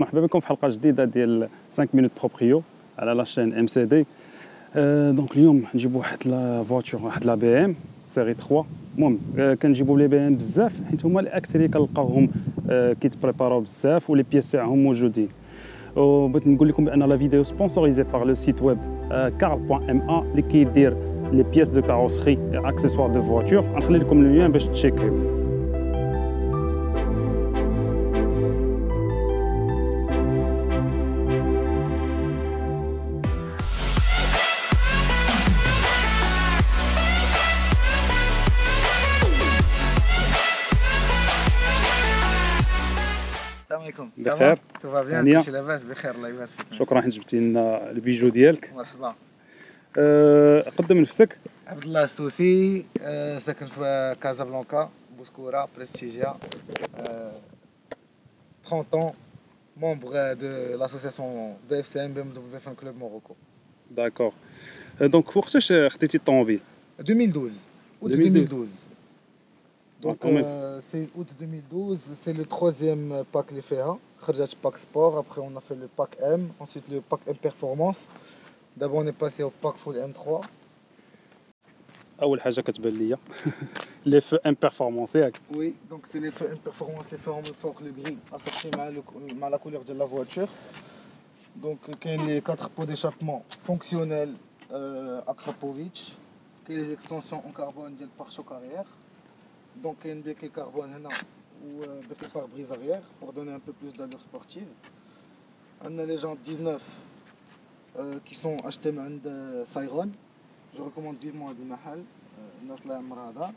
مرحبا بكم في حلقة جديدة ديال 5 minutes proprio على la chaîne MCD donc اليوم نجيبوا واحد la voiture واحد la BM série 3 المهم آه، كنجيبوا les BM بزاف حيت هما الاكثريه كنلقاوهم آه، كيتبريباراو بزاف و les pièces تاعهم موجودين. وبغيت نقول لكم بأن la vidéo sponsorisée par le site web car.ma اللي كيدير les pièces de carrosserie accessoires de voiture غنخلي لكم ال lien باش تشيكيو. عليكم. بخير. tout bien كلشي لاباس بخير الله يبارك فيك. شكرا حيت جبتي لنا ال bijou ديالك. مرحبا. أه قدم نفسك. عبد الله السوسي أه ساكن في كازابلانكا بوسكورا بريستيجيا أه 30 ans membre de l'association BFCM BMW Fan Club Morocco. d'accord donc وقتاش خديتي الطوموبيل 2012 août 2012 Donc euh, c'est août 2012, c'est le troisième pack les FEA. pack sport, après on a fait le pack M, ensuite le pack M performance. D'abord on est passé au pack full M3. اول حاجه كتبان ليا لي فو ام بيرفورمانس ياك وي دونك سي لي فو ام بيرفورمانس اللي فيهم الفوق لو غري اسوسي مع مع لا كولور ديال لا فواتور دونك كاين لي 4 بو ديشابمون فونكسيونيل اكرابوفيتش كاين لي اكستنسيون اون كربون ديال بار شوك اريير Donc il y a une béquille carbone ou une béquille pare-brise arrière pour donner un peu plus d'allure sportive. On a les jantes 19 euh, qui sont achetées de Cyron. Je recommande vivement à Dimahal, euh, notre la Mrada.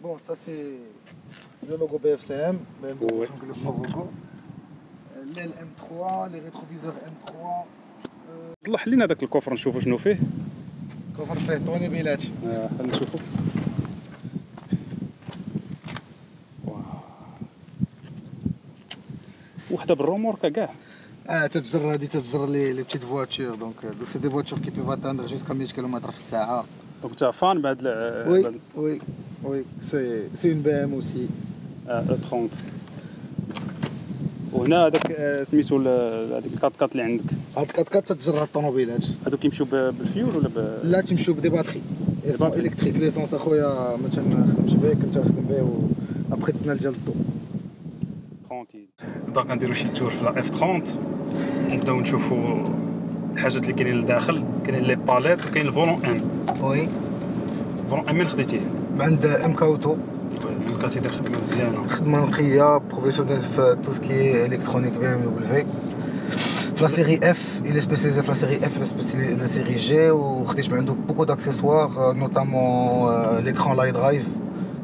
Bon, ça c'est le logo BFCM, BMW ouais. le logo. L'aile M3, les rétroviseurs M3. طلع لنا داك الكفر نشوفوا شنو فيه كفر فيه طوني آه خلينا نشوفوا وحده بالروموركا كاع آه تتجر هادي تتجر لي لي بتيت فواتور دونك سي دي فواتور كي بيفا اتاندر جوسكا 100 كيلومتر في الساعة دونك انت فان بهاد وي وي وي سي سي اون بي ام اوسي آه 30 وهنا هذاك سميتو هذيك الكات كات اللي عندك هاد الكات كات تتجر هاد الطوموبيلات هادو كيمشيو بالفيول ولا ب... لا تيمشيو بدي باتري الكتريك ليسونس اخويا ما تنخدمش به كنت نخدم به و ابخي تسنى ديال الضو دونك غنديرو شي تور في لا اف 30 ونبداو نشوفو الحاجات اللي كاينين لداخل كاينين لي باليت وكاين الفولون ام وي الفولون ام من خديتيه عند ام كاوتو ام كا تيدير خدمه مزيانه خدمه نقيه بروفيسيونيل في تو سكي الكترونيك بي ام دبليو في لا سيري اف الي سبيسياليزي في لا سيري اف لا سيري جي وخديت من عنده بوكو داكسيسوار نوتامون ليكران لاي درايف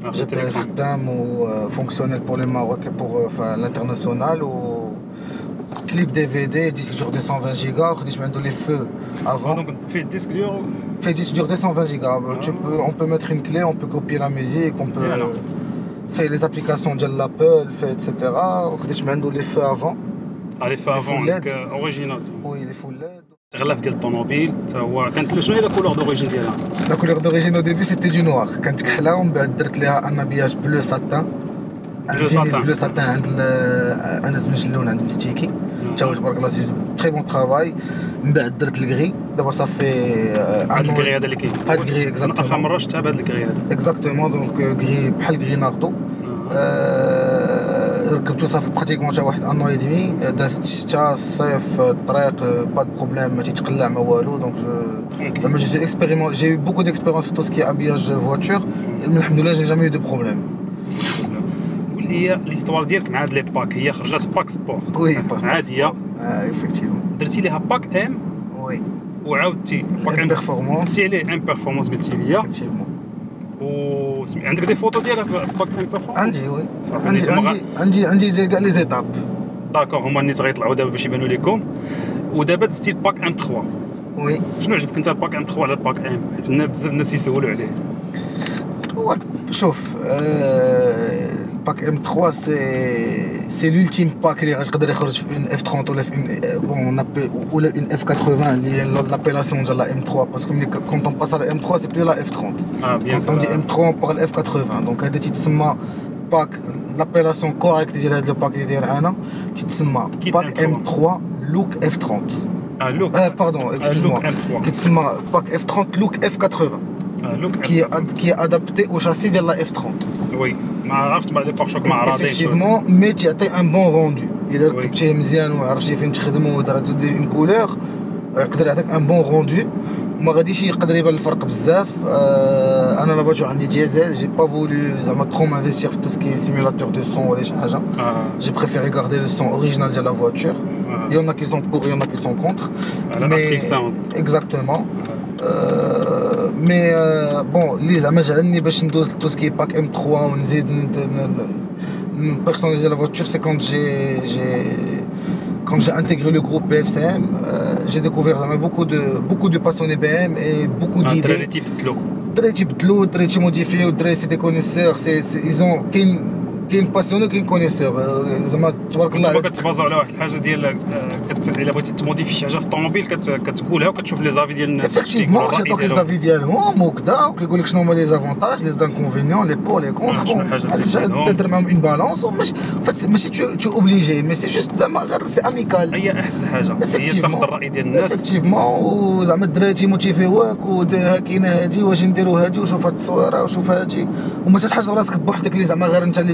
GPS خدام وفونكسيونيل بور لي ماروك بور لانترناسيونال و كليب دي في دي ديسك دور 220 جيجا خديت من عنده لي فو افون دونك فيه ديسك دور فيه ديسك دور 220 جيجا tu peux on peut mettre une clé on peut copier la musique on peut fait les applications ديال لابل fait etc وخديت من عنده لي فو افون اه لي فو افون اوريجينال وي لي فول ليد غلاف ديال الطوموبيل حتى هو كانت شنو هي la couleur d'origine ديالها؟ la couleur d'origine au début c'était du noir كانت كحلة ومن بعد درت ليها un habillage bleu satin bleu satin bleu satin عند انس بن جلون عند مستيكي. حتى هو تبارك الله c'est très bon travail من بعد درت الكغي دابا صافي هاد الكغي هذا اللي كاين. هاد ال gris exactement أخر مرة شفتها بهاد ال gris هذا. exactement donc gris بحال gris Nardo. ركبتو صافي pratiquement تا واحد année et دازت الشتا الصيف الطريق pas de problème ما تيتقلع ما والو. donc زعما je suis expérimenté j'ai beaucoup d'expérience في tout ce qui habillage voiture الحمد لله j'ai jamais de problème قول لي l'histoire ديالك مع هاد les packs هي خرجات pack sport oui عاديه آه effectivement درتي ليها pack M oui وعاودتي pack M زدتي عليه M performance قلتي لي عندك des photos ديالها في pack M performance عندي oui. عندي عندي عندي عندي كاع les étapes d'accord هما الناس غيطلعوا دابا باش يبانوا لكم ودابا دزتي ال pack M 3 oui. شنو عجبك انت ال pack M 3 على ال pack M؟ حيت بزاف الناس يسولوا عليه. شوف الباك ام 3 سي سي لولتيم باك اللي غتقدر يخرج في اون اف 30 ولا في اون بون ولا اون اف 80 اللي هي لابيلاسيون ديال لا ام 3 باسكو ملي كونت اون باس على ام 3 سي بلي لا اف 30 اه بيان سور دي ام 3 باغ الاف 80 دونك هذا تيتسمى باك لابيلاسيون كوريكت ديال هذا لو باك اللي داير انا تيتسمى كيت باك M3. ام 3 لوك اف 30 اه لوك اه باردون لوك اكسكيوز M3. كيتسمى باك اف 30 لوك اف 80 اه لوك كي كي ادابتي او شاسي ديال لا اف 30 وي ما عرفت بعد لي بارشوك ما عراضين افكتيفمون مي تيعطي ان بون روندو الا وي. ركبتيه مزيان وعرفتي فين تخدمو ودرت اون كولور يقدر يعطيك ان بون روندو ما غاديش يقدر يبان الفرق بزاف آه انا لا فواتور عندي ديزل جي با فولو زعما ترو مانفيستير في تو سكي سيمولاتور دو سون ولا شي حاجه اه J'ai préféré garder le son original de la voiture. Il y en a qui sont pour, il y en a qui sont contre. على اكتيف ساوند Exactement. Euh, mais euh, bon, اللي زعما جعلني باش ندوز تو سكي باك ام 3 ونزيد personnaliser la voiture, c'est quand j'ai j'ai- quand j'ai intégré le groupe BFCM, euh, j'ai découvert زعما beaucoup de beaucoup de passionnés BM et beaucoup الدراري d'idées. تيبدلو الدراري تيبدلوا الدراري تيموديفيو الدراري سي دي كونيسور سي سي ايزون كاين كاين باسيوني وكاين كونيسور زعما تبارك الله دابا. كتبازا على واحد الحاجة ديال آه، كت... الا بغيتي تموديفي شي حاجة في الطوموبيل كت... كتقولها وكتشوف les avis ديال الناس Effectivement, كيعطوك les avis ديالهم وكذا وكيقول لك شنو هما les avantages les inconvénients les pours les contres آه،. تدير معاهم une balance ماشي t'es obligé mais c'est juste زعما غير c'est amical هي احسن حاجة هي تاخذ الراي ديال الناس effectivement وزعما الدراري تيموتيفيوك ودير كاينة هادي واش نديرو هادي وشوف هاد التصويره وشوف هادي وما تتحاج راسك بوحدك اللي زعما غير انت اللي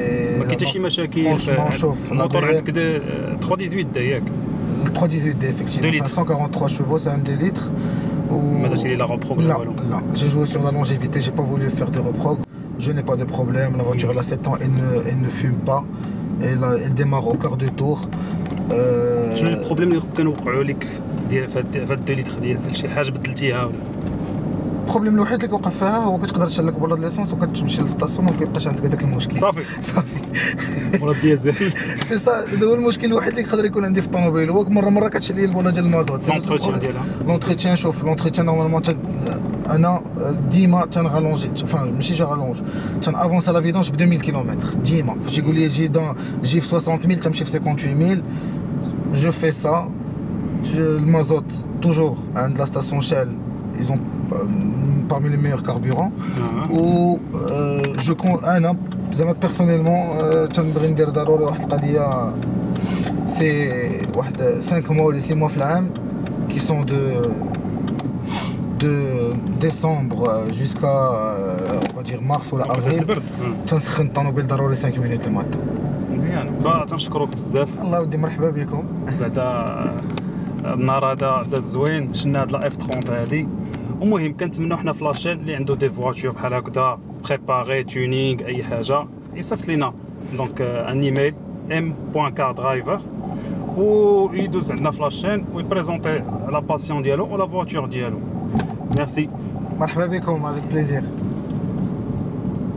ما كاين حتى شي مشاكل Franchement, شوف، الموتور la عندك دا 318 دا ياك le 318D effectivement Deux c'est un litres. 143 chevaux c'est un 2 litres ou- ما درتي لي لا روبروغ Non, والو non, j'ai joué sur la longévité, j'ai pas voulu faire de reprog. Je n'ai pas de problème, la voiture elle a 7 ans, elle ne, elle ne fume pas, elle, a- elle démarre au quart de tour. Euh, شنو البروبليم اللي كانوا وقعوا لك ديال في هاد في هاد 2 لتر ديال شي حاجه بدلتيها ولا ال problème الوحيد اللي كيوقع فيها هو كتقدر تشلك برا l'essence وكتمشي لل station وما كيبقاش عندك هذاك المشكل. صافي. صافي. ولا ديزل سي سا هذا هو المشكل الوحيد اللي يقدر يكون عندي في الطوموبيل. هو مرة مرة كتشلي البوله ديال المازوت. لونتروتيان ديالها. لونتروتيان شوف لونتروتيان نورمالمون أنا ديما تنغالونجي. فان ماشي جو غالونج. تنافونسا لا فيدونج ب 2000 كيلومتر. ديما. فاش يقول لي جي دون جي في 60000 تمشي في 58000 جو في سا المازوت توجور عند لا ستاسيون شال ils ont parmi les meilleurs carburants أنا زعما personnellement تنبغي ندير ضروري واحد القضية سي واحد 5 موا ولا 6 موا في العام qui sont de de décembre jusqu'à on va dire مارس ولا آه. تنسخن الطوموبيل ضروري 5 minutes le matin مزيان تنشكروك بزاف الله ودي مرحبا بكم بعدا النهار هذا دا زوين شنا هاد la F 30 هادي المهم كنتمنوا حنا في la chaîne اللي عنده des voitures بحال هكذا préparées tuning أي حاجة يصيفط لينا. donc un email m.car driver و يدوز عندنا في la chaîne ويبريزونتي la passion ديالو و la voiture ديالو. ميرسي مرحبا بكم avec plaisir